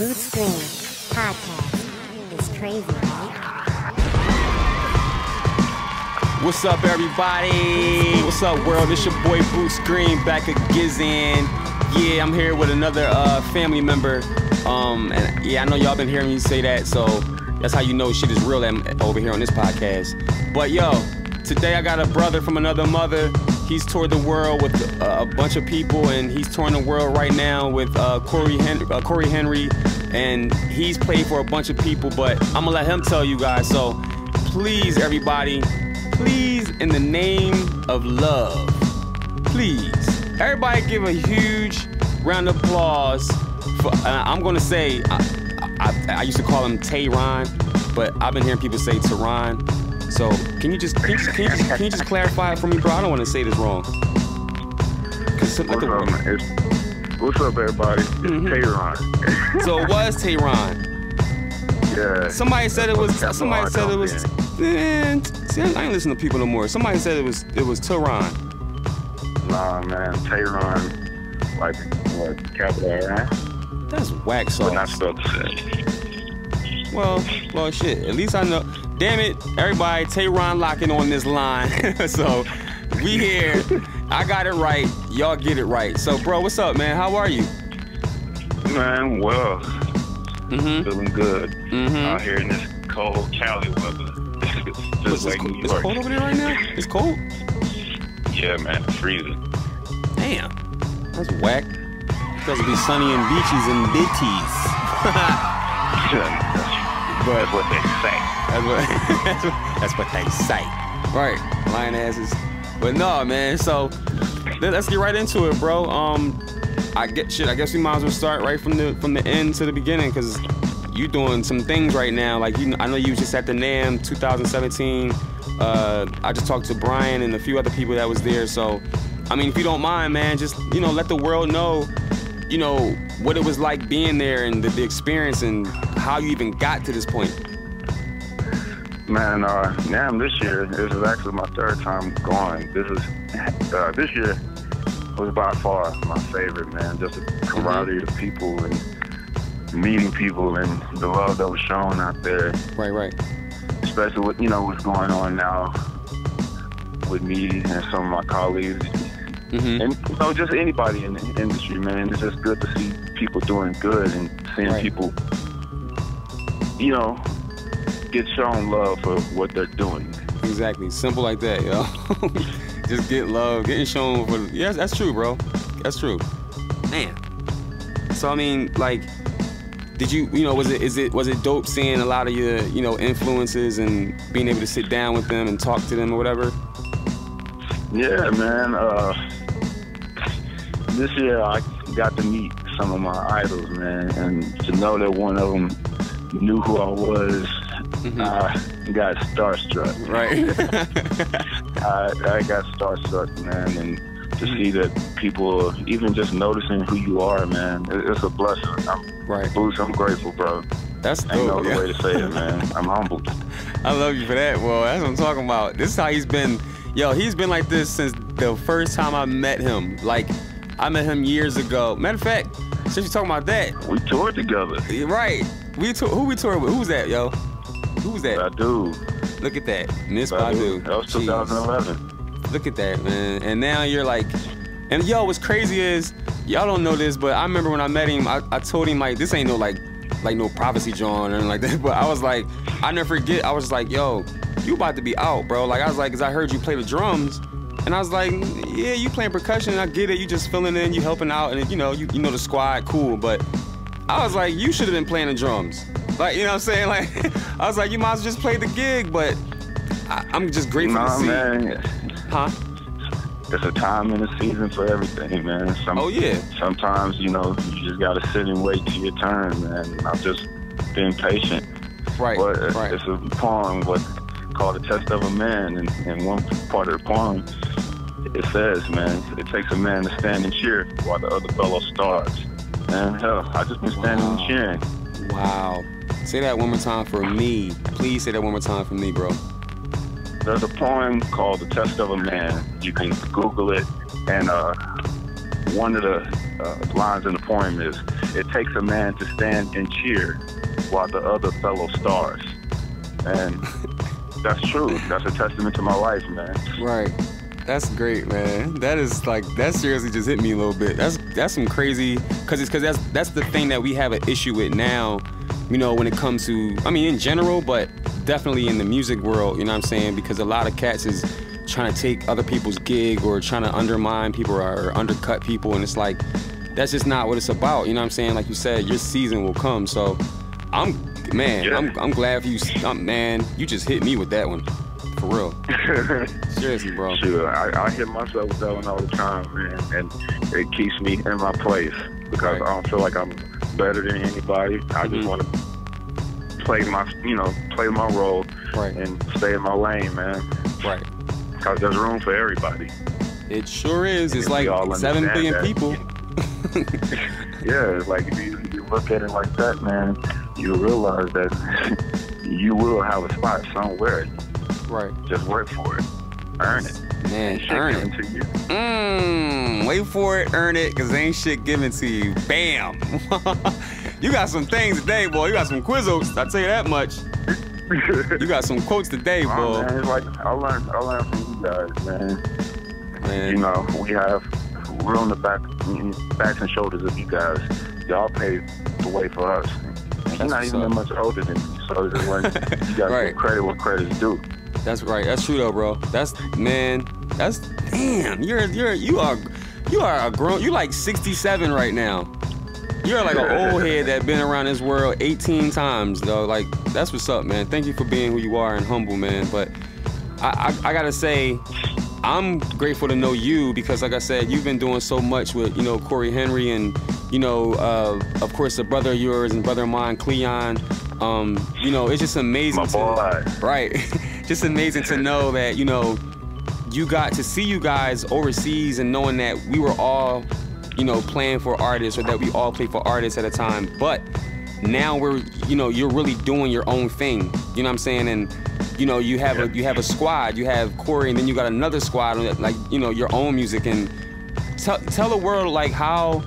Boots Greene Podcast. It's crazy, right? What's up, everybody? What's up, world? It's your boy Boots Greene back again. Yeah, I'm here with another uh, family member. Um, and yeah, I know y'all been hearing me say that, so that's how you know shit is real over here on this podcast. But yo, today I got a brother from another mother. He's toured the world with uh, a bunch of people, and he's touring the world right now with uh, Cory, uh, Cory Henry, and he's played for a bunch of people. But I'm gonna let him tell you guys. So please, everybody, please, in the name of love, please, everybody, give a huge round of applause. For, I'm gonna say, I, I, I used to call him Tehran, but I've been hearing people say Tehran. So can you just can you just, can you just, can you just clarify it for me, bro? I don't want to say this wrong. What's the- up, what's up, everybody? It's Mhm. Tehran. so it was Tehran. yeah. Somebody said it was. Somebody said it was. Man, see, I ain't listening to people no more. Somebody said it was. It was Tehran. Nah, man. Tehran, like what? Capital R. That's whack But not sauce. spelled the same. Well, well, shit. At least I know. Damn it, everybody, Taron Lockett on this line. so we here. I got it right. Y'all get it right. So, bro, what's up, man? How are you? Man, well, Mm-hmm. feeling good Mm-hmm. out here in this cold Cali weather. It's, like New it's cold over there right now. It's cold. Yeah, man. Freezing. Damn, that's whack. Supposed to be sunny and beaches and bitties. That's what they say. That's what, that's what that's what they say. Right, lion asses. But no, man. So let- let's get right into it, bro. Um, I get shit. I guess we might as well start right from the from the end to the beginning, cause you doing some things right now. Like you, I know you just at the NAMM 2017. Uh, I just talked to Brian and a few other people that was there. So, I mean, if you don't mind, man, just you know, let the world know, you know, what it was like being there and the, the experience and how you even got to this point. Man, uh, NAMM this year, this is actually my third time going. This is, uh, this year was by far my favorite, man. Just the camaraderie of people and meeting people and the love that was shown out there, Right, right. especially with, you know, what's going on now with me and some of my colleagues. Mm-hmm. And, you know, just anybody in the industry, man. It's just good to see people doing good and seeing Right. people, you know, get shown love for what they're doing. Exactly. Simple like that, yo. Just get love, getting shown for yes, that's true, bro. That's true. Man. So I mean, like, did you you know, was it is it was it dope seeing a lot of your, you know, influences and being able to sit down with them and talk to them or whatever? Yeah, man. Uh, this year I got to meet some of my idols, man, and to know that one of them knew who I was, Mhm. I got starstruck. Right. I, I got starstruck, man, and to see that people even just noticing who you are, man, it, it's a blessing. I'm, right. Bruce, I'm grateful, bro. That's Ain't no other yeah. way to say it, man. I'm humbled. I love you for that. Well, that's what I'm talking about. This is how he's been. Yo, he's been like this since the first time I met him. Like, I met him years ago. Matter of fact, since you're talking about that, We toured together. right. We tour, who we toured with? Who's that, yo? Who's that? I do. Look at that, Miss Badu. do. That was Jeez. 2011. Look at that, man. And now you're like, and yo, what's crazy is y'all don't know this, but I remember when I met him, I, I told him like, this ain't no like, like no prophecy John or anything like that. But I was like, I never forget. I was just like, yo, you about to be out, bro. Like I was like, cause I heard you play the drums, and I was like, yeah, you playing percussion. I get it. You just filling in, you helping out, and you know, you you know the squad, cool. But I was like, you should have been playing the drums. Like, you know what I'm saying? Like, I was like, you might as well just play the gig, but I, I'm just grateful to Nah, see. man. Huh? There's a time and a season for everything, man. Some, Oh, yeah. Sometimes, you know, you just gotta sit and wait till your turn, man. And I'm just being patient. Right, But it's, right. it's a poem what called "The Test of a Man," and, and one part of the poem it says, "Man, it takes a man to stand and cheer while the other fellow starves." And hell, I just been standing Wow. and cheering. Wow. Say that one more time for me. Please say that one more time for me, bro. There's a poem called "The Test of a Man." You can Google it, and uh, one of the uh, lines in the poem is, it takes a man to stand and cheer while the other fellow stars. And that's true. That's a testament to my life, man. Right. That's great, man. That is like that seriously just hit me a little bit. That's that's some crazy because it's because that's that's the thing that we have an issue with now. You know, when it comes to I mean in general, but definitely in the music world. You know what I'm saying? Because a lot of cats is trying to take other people's gig or trying to undermine people or, or undercut people, and it's like that's just not what it's about. You know what I'm saying? Like you said, your season will come. So I'm man, Yeah. I'm I'm glad for you. Um, man, you just hit me with that one. For real. Seriously, bro. Sure, I, I hit myself with that one all the time, man, and it keeps me in my place because Right. I don't feel like I'm better than anybody. I Mhm. just want to play my, you know, play my role Right. and stay in my lane, man. Right. Because there's room for everybody. It sure is. It's like seven that. people. Yeah, it's like if you, if you look at it like that, man, you realize that you will have a spot somewhere. Right. Just work for it, earn it. Man, Shit earn given it. to you. Mmm. Wait for it, earn it, cause ain't shit given to you. Bam. you got some things today, boy. You got some quizzles. I tell you that much. You got some quotes today, Oh, boy. man, like I learned, I learned from you guys, man. Man. You know, we have we're on the back backs and shoulders of you guys. Y'all paved the way for us. You're not even that much older than me, so it's like you got Right. credit where credit's due. That's right. That's true though, bro. That's man. That's damn. You're you're you are you are a grown. You like 67 right now. You're like an old head that been around this world 18 times, though. Like that's what's up, man. Thank you for being who you are and humble, man. But I, I, I gotta say, I'm grateful to know you because, like I said, you've been doing so much with you know Cory Henry and you know, uh, of course, a brother of yours and brother of mine, Cleon. Um, you know, it's just amazing. My to- boy. Right. just amazing to know that, you know, you got to see you guys overseas and knowing that we were all, you know, playing for artists or that we all play for artists at a time. But now we're, you know, you're really doing your own thing. You know what I'm saying? And you know, you have a you have a squad. You have Cory, and then you got another squad, like you know, your own music. And tell tell the world like how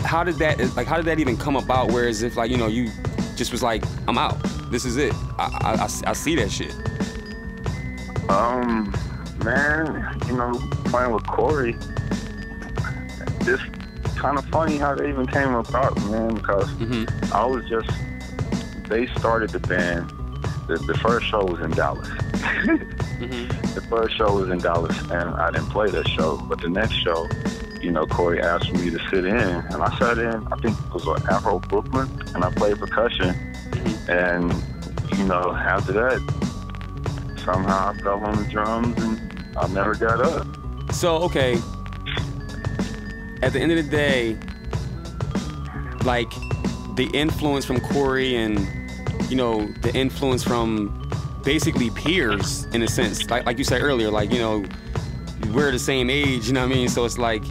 how did that like how did that even come about? Whereas if like you know you just was like I'm out. This is it. I I, I, I see that shit. Um, man, you know, playing with Cory, it's kind of funny how they even came about, man, because Mhm. I was just, they started the band. The, the first show was in Dallas. Mhm. The first show was in Dallas, and I didn't play that show. But the next show, you know, Cory asked me to sit in, and I sat in. I think it was on Afro Brooklyn, and I played percussion. And you know, after that, somehow I fell on the drums, and I never got up. So okay. At the end of the day, like the influence from Cory and you know the influence from basically peers in a sense, like like you said earlier, like you know we're the same age. You know what I mean? So it's like,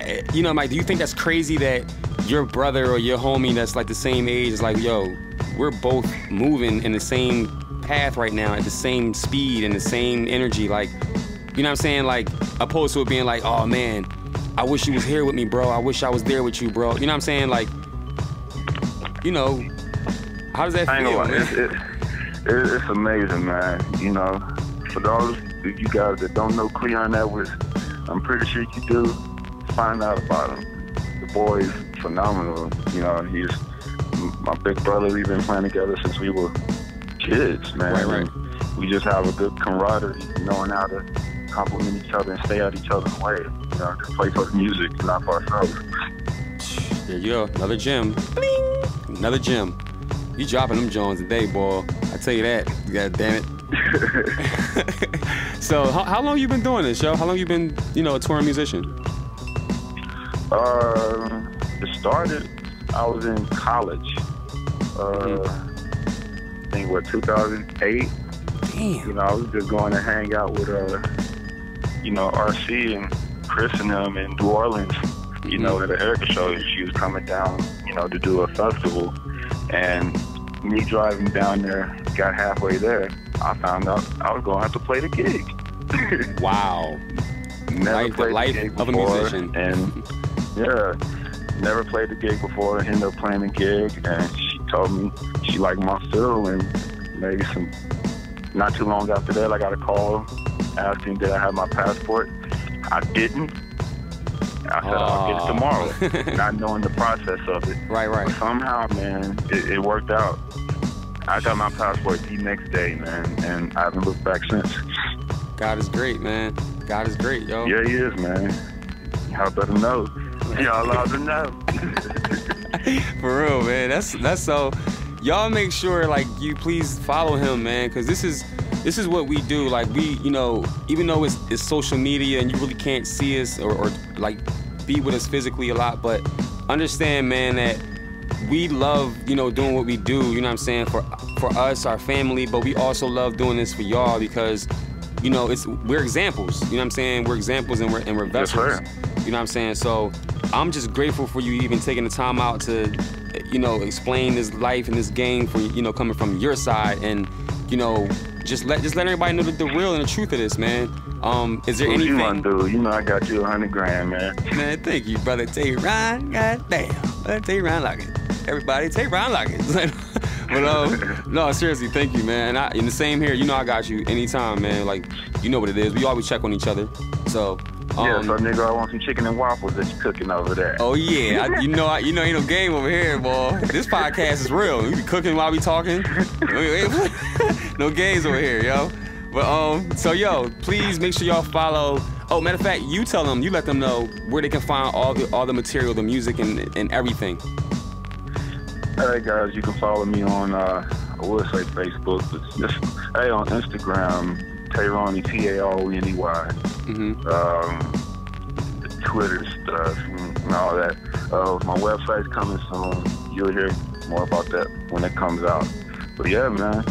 eh, you know, Mike, do you think that's crazy that your brother or your homie that's like the same age is like, yo, we're both moving in the same path right now at the same speed and the same energy, like. You know what I'm saying? Like, opposed to it being like, oh man, I wish you was here with me, bro. I wish I was there with you, bro. You know what I'm saying? Like, you know, how does that feel? it's, it, it, it's amazing, man. You know, for those of you guys that don't know Cleon Edwards, I'm pretty sure you do. Find out about him. The boy's phenomenal. You know, he's my big brother. We've been playing together since we were kids, man. Right, right. And We just have a good camaraderie, knowing how to compliment each other and stay out each other's way. You know, to play for the music, not for ourselves. There you go, another gym. Bling! Another gym. You dropping them Jones today, boy. I tell you that. God damn it. so, how, how long you been doing this, yo? How long you been, you know, a touring musician? Uh, it started. I was in college. Uh, I think what 2008. Damn. You know, I was just going to hang out with uh, you know, RC and Chris and them in New Orleans. You know, at the Erykah show, she was coming down, you know, to do a festival, and me driving down there, got halfway there, I found out I was going to have to play the gig. Wow. Never Life- the played life gig of a before, musician. And yeah, never played the gig before. Ended up playing the gig, and she told me she liked my fiddle, and maybe some. Not too long after that, I got a call asking did I have my passport. I didn't. I said I'll get it ah. tomorrow, not knowing the process of it. Right, right. But somehow, man, it, it worked out. I got my passport the next day, man, and I haven't looked back since. God is great, man. God is great, yo. Yeah, he is, man. Y'all better know. Y'all allowed to know. For real, man. That's that's so. Y'all make sure like you please follow him, man, because this is this is what we do. Like we, you know, even though it's, it's social media and you really can't see us or, or like be with us physically a lot, but understand, man, that we love, you know, doing what we do. You know what I'm saying for for us, our family, but we also love doing this for y'all because you know, it's we're examples. You know what I'm saying? We're examples and we're and we're vessels. Yes, you know what I'm saying? So I'm just grateful for you even taking the time out to, you know, explain this life and this game for you know coming from your side and you know just let just let everybody know the, the real and the truth of this, man. Um, is there What anything? you want to do? You know I got you a hundred grand, man. Man, thank you, brother. Tay Ryan, goddamn. Uh, Tay Ryan like it. Everybody, Tay Ryan like it. but um, no, seriously, thank you, man. And I, in the same here, you know I got you anytime, man. Like, you know what it is. We always check on each other. So, um, yeah, so nigga, I want some chicken and waffles that you cooking over there. Oh yeah, I, you know, I, you know, ain't no game over here, boy. This podcast is real. We be cooking while we talking. no games over here, yo. But um, so yo, please make sure y'all follow. Oh, matter of fact, you tell them, you let them know where they can find all the all the material, the music, and and everything. All right, guys, you can follow me on, uh, I would say Facebook, but just, hey, on Instagram, Tayroni, T-A-R-O-N-E-Y. Mm-hmm. Um, the Twitter stuff and, and all that. Uh, my website's coming soon. You'll hear more about that when it comes out. But yeah, man,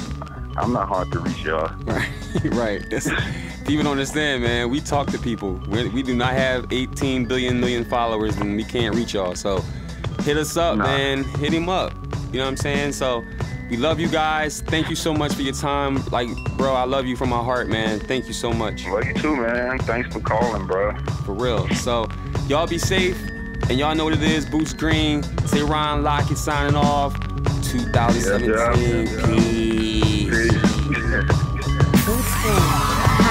I'm not hard to reach, y'all. Right, right. That's, people don't understand, man. We talk to people. we we do not have 18 billion million followers, and we can't reach y'all. So hit us up, Nah. man. Hit him up. You know what I'm saying? So we love you guys. Thank you so much for your time. Like, bro, I love you from my heart, man. Thank you so much, Love you too, man. Thanks for calling, bro. for real. So y'all be safe, and y'all know what it is. Boots Greene. Say Ryan Lockett signing off. 2017. Yeah, yeah, yeah, yeah. Peace. Peace. Boots Greene.